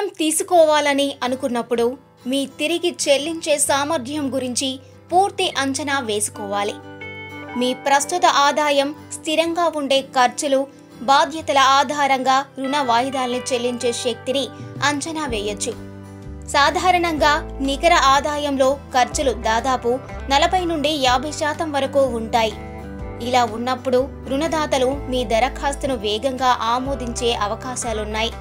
రుణం తీసుకోవాలని అనుకున్నప్పుడు మీ తిరిగి చెల్లించే సామర్థ్యం గురించి పూర్తి అంచనా వేసుకోవాలి. మీ ప్రస్తుత ఆదాయం స్థిరంగా ఉండే ఖర్చులు బాధ్యతల ఆధారంగా రుణ వాయిదాల్ని చెల్లించే శక్తిని అంచనా వేయొచ్చు. సాధారణంగా నికర ఆదాయంలో ఖర్చులు దాదాపు నలభై నుండి యాభై శాతం వరకు ఉంటాయి. ఇలా ఉన్నప్పుడు రుణదాతలు మీ దరఖాస్తును వేగంగా ఆమోదించే అవకాశాలున్నాయి.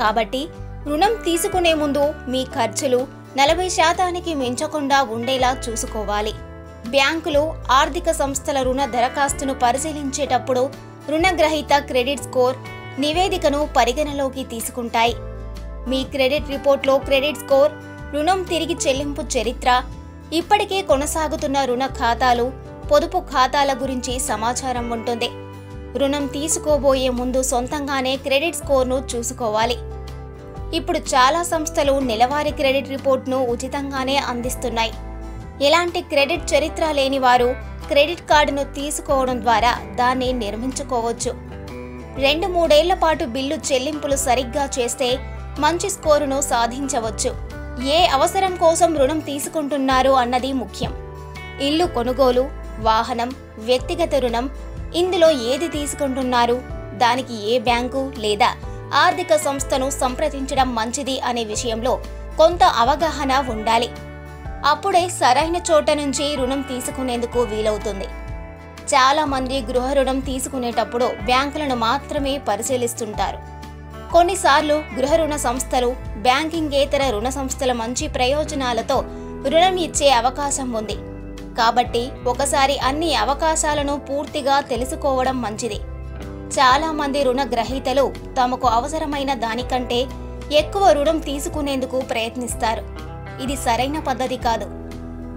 కాబట్టి రుణం తీసుకునే ముందు మీ ఖర్చులు నలభై శాతానికి మించకుండా ఉండేలా చూసుకోవాలి. బ్యాంకులు ఆర్థిక సంస్థల రుణ దరఖాస్తును పరిశీలించేటప్పుడు రుణగ్రహీత క్రెడిట్ స్కోర్ నివేదికను పరిగణలోకి తీసుకుంటాయి. మీ క్రెడిట్ రిపోర్ట్లో క్రెడిట్ స్కోర్ రుణం తిరిగి చెల్లింపు చరిత్ర ఇప్పటికే కొనసాగుతున్న రుణ ఖాతాలు పొదుపు ఖాతాల గురించి సమాచారం ఉంటుంది. రుణం తీసుకోబోయే ముందు సొంతంగానే క్రెడిట్ స్కోర్ను చూసుకోవాలి. ఇప్పుడు చాలా సంస్థలు నెలవారీ క్రెడిట్ రిపోర్ట్ను ఉచితంగానే అందిస్తున్నాయి. ఎలాంటి క్రెడిట్ చరిత్ర లేని వారు క్రెడిట్ కార్డును తీసుకోవడం ద్వారా దాన్ని నిర్మించుకోవచ్చు. రెండు మూడేళ్ళ పాటు బిల్లు చెల్లింపులు సరిగ్గా చేస్తే మంచి స్కోరును సాధించవచ్చు. ఏ అవసరం కోసం రుణం తీసుకుంటున్నారు అన్నది ముఖ్యం. ఇల్లు కొనుగోలు వాహనం వ్యక్తిగత రుణం ఇందులో ఏది తీసుకుంటున్నారు దానికి ఏ బ్యాంకు లేదా ఆర్థిక సంస్థను సంప్రదించడం మంచిది అనే విషయంలో కొంత అవగాహన ఉండాలి. అప్పుడే సరైన చోట నుంచి రుణం తీసుకునేందుకు వీలవుతుంది. చాలామంది గృహ రుణం తీసుకునేటప్పుడు బ్యాంకులను మాత్రమే పరిశీలిస్తుంటారు. కొన్నిసార్లు గృహ రుణ సంస్థలు బ్యాంకింగేతర రుణ సంస్థల మంచి ప్రయోజనాలతో రుణం ఇచ్చే అవకాశం ఉంది. కాబట్టి ఒకసారి అన్ని అవకాశాలను పూర్తిగా తెలుసుకోవడం మంచిది. చాలా మంది తమకు అవసరమైన దానికంటే ఎక్కువ రుణం తీసుకునేందుకు ప్రయత్నిస్తారు. ఇది సరైన పద్ధతి కాదు.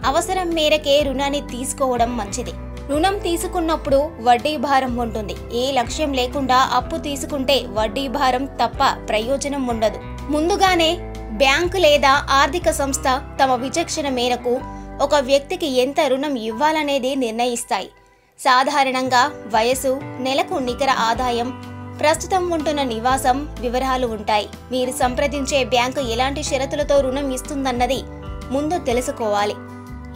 అవసరం మేరకే రుణాన్ని తీసుకోవడం మంచిది. రుణం తీసుకున్నప్పుడు వడ్డీ భారం ఉంటుంది. ఏ లక్ష్యం లేకుండా అప్పు తీసుకుంటే వడ్డీ భారం తప్ప ప్రయోజనం ఉండదు. ముందుగానే బ్యాంకు లేదా ఆర్థిక సంస్థ తమ విచక్షణ మేరకు ఒక వ్యక్తికి ఎంత రుణం ఇవ్వాలనేది నిర్ణయిస్తాయి. సాధారణంగా వయసు నెలకు నికర ఆదాయం ప్రస్తుతం ఉంటున్న నివాసం వివరాలు ఉంటాయి. మీరు సంప్రదించే బ్యాంకు ఎలాంటి షరతులతో రుణం ఇస్తుందన్నది ముందు తెలుసుకోవాలి.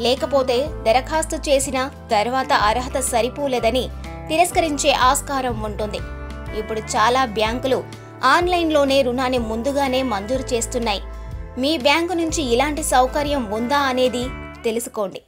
లేకపోతే దరఖాస్తు చేసిన తర్వాత అర్హత సరిపోలేదని తిరస్కరించే ఆస్కారం ఉంటుంది. ఇప్పుడు చాలా బ్యాంకులు ఆన్లైన్లోనే రుణాన్ని ముందుగానే మంజూరు చేస్తున్నాయి. మీ బ్యాంకు నుంచి ఇలాంటి సౌకర్యం ఉందా అనేది తెలుసుకోండి.